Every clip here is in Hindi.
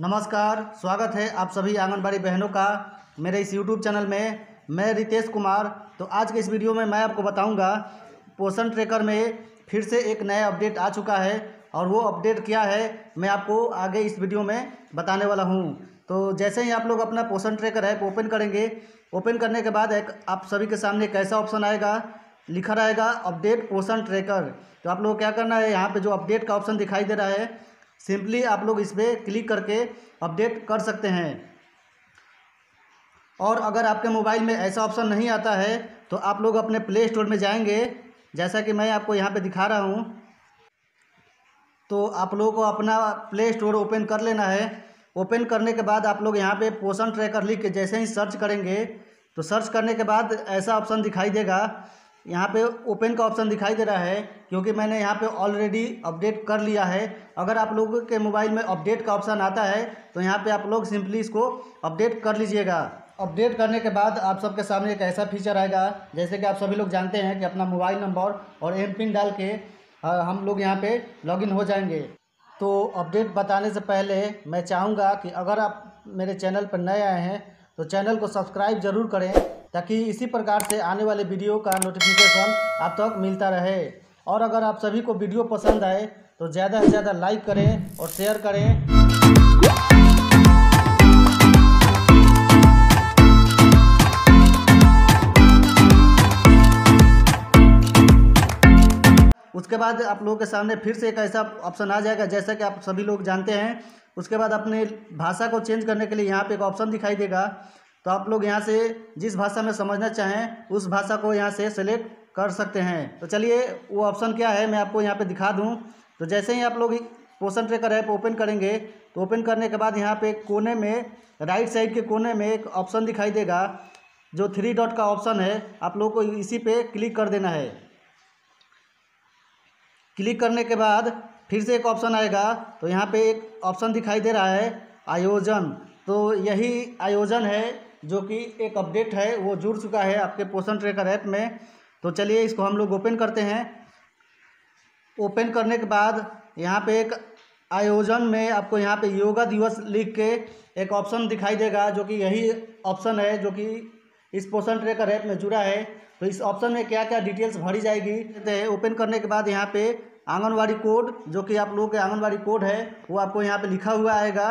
नमस्कार, स्वागत है आप सभी आंगनबाड़ी बहनों का मेरे इस यूट्यूब चैनल में। मैं रितेश कुमार तो आज के इस वीडियो में मैं आपको बताऊँगा, पोषण ट्रैकर में फिर से एक नया अपडेट आ चुका है और वो अपडेट क्या है, मैं आपको आगे इस वीडियो में बताने वाला हूँ। तो जैसे ही आप लोग अपना पोषण ट्रैकर ऐप ओपन करेंगे, ओपन करने के बाद एक आप सभी के सामने एक ऐसा ऑप्शन आएगा, लिखा रहेगा अपडेट पोषण ट्रैकर। तो आप लोग क्या करना है, यहाँ पे जो अपडेट का ऑप्शन दिखाई दे रहा है सिंपली आप लोग इस पर क्लिक करके अपडेट कर सकते हैं। और अगर आपके मोबाइल में ऐसा ऑप्शन नहीं आता है तो आप लोग अपने प्ले स्टोर में जाएँगे। जैसा कि मैं आपको यहाँ पे दिखा रहा हूँ। तो आप लोगों को अपना प्ले स्टोर ओपन कर लेना है। ओपन करने के बाद आप लोग यहाँ पे पोषण ट्रैकर लिख के जैसे ही सर्च करेंगे तो सर्च करने के बाद ऐसा ऑप्शन दिखाई देगा। यहाँ पे ओपन का ऑप्शन दिखाई दे रहा है, क्योंकि मैंने यहाँ पे ऑलरेडी अपडेट कर लिया है। अगर आप लोगों के मोबाइल में अपडेट का ऑप्शन आता है तो यहाँ पे आप लोग सिंपली इसको अपडेट कर लीजिएगा। अपडेट करने के बाद आप सबके सामने एक ऐसा फीचर आएगा, जैसे कि आप सभी लोग जानते हैं कि अपना मोबाइल नंबर और एम पिन डाल के हम लोग यहाँ पे लॉगिन हो जाएँगे। तो अपडेट बताने से पहले मैं चाहूँगा कि अगर आप मेरे चैनल पर नए आए हैं तो चैनल को सब्सक्राइब ज़रूर करें। ताकि इसी प्रकार से आने वाले वीडियो का नोटिफिकेशन आप तक मिलता रहे। और अगर आप सभी को वीडियो पसंद आए तो ज़्यादा से ज़्यादा लाइक करें और शेयर करें। उसके बाद आप लोगों के सामने फिर से एक ऐसा ऑप्शन आ जाएगा, जैसा कि आप सभी लोग जानते हैं। उसके बाद अपने भाषा को चेंज करने के लिए यहाँ पे एक ऑप्शन दिखाई देगा। तो आप लोग यहाँ से जिस भाषा में समझना चाहें, उस भाषा को यहाँ से सेलेक्ट कर सकते हैं। तो चलिए, वो ऑप्शन क्या है, मैं आपको यहाँ पे दिखा दूँ। तो जैसे ही आप लोग पोषण ट्रेकर ऐप ओपन करेंगे तो ओपन करने के बाद यहाँ पे कोने में राइट साइड के कोने में एक ऑप्शन दिखाई देगा, जो थ्री डॉट का ऑप्शन है। आप लोग को इसी पे क्लिक कर देना है। क्लिक करने के बाद फिर से एक ऑप्शन आएगा। तो यहाँ पे एक ऑप्शन दिखाई दे रहा है, आयोजन। तो यही आयोजन है जो कि एक अपडेट है, वो जुड़ चुका है आपके पोषण ट्रेकर ऐप में। तो चलिए इसको हम लोग ओपन करते हैं। ओपन करने के बाद यहाँ पे एक आयोजन में आपको यहाँ पे योगा दिवस लिख के एक ऑप्शन दिखाई देगा, जो कि यही ऑप्शन है, जो कि इस पोषण ट्रेकर ऐप में जुड़ा है। तो इस ऑप्शन में क्या क्या डिटेल्स भरी जाएगी ओपन करने के बाद यहाँ पे आंगनवाड़ी कोड, जो कि आप लोगों के आंगनवाड़ी कोड है, वो आपको यहाँ पे लिखा हुआ आएगा।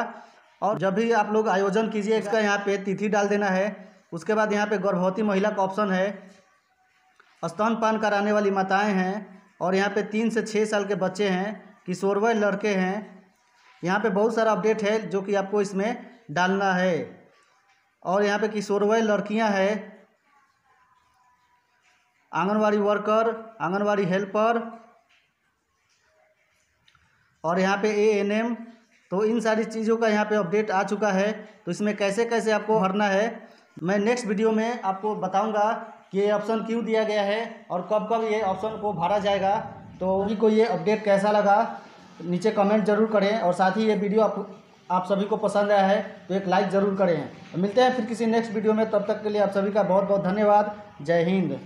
और जब भी आप लोग आयोजन कीजिए, इसका यहाँ पे तिथि डाल देना है। उसके बाद यहाँ पे गर्भवती महिला का ऑप्शन है। स्तनपान कराने वाली माताएँ हैं और यहाँ पे तीन से छः साल के बच्चे हैं, किशोरवय लड़के हैं। यहाँ पे बहुत सारा अपडेट है जो कि आपको इसमें डालना है। और यहाँ पे किशोरवय लड़कियाँ हैं। आंगनवाड़ी वर्कर आंगनवाड़ी हेल्पर और यहाँ पे ए एन एम तो इन सारी चीज़ों का यहाँ पे अपडेट आ चुका है। तो इसमें कैसे कैसे आपको भरना है, मैं नेक्स्ट वीडियो में आपको बताऊँगा कि ये ऑप्शन क्यों दिया गया है और कब कब ये ऑप्शन को भरा जाएगा। तो अभी को ये अपडेट कैसा लगा, नीचे कमेंट ज़रूर करें और साथ ही ये वीडियो आप आप सभी को पसंद आया है तो एक लाइक ज़रूर करें। मिलते हैं फिर किसी नेक्स्ट वीडियो में, तब तक के लिए आप सभी का बहुत बहुत धन्यवाद। जय हिंद।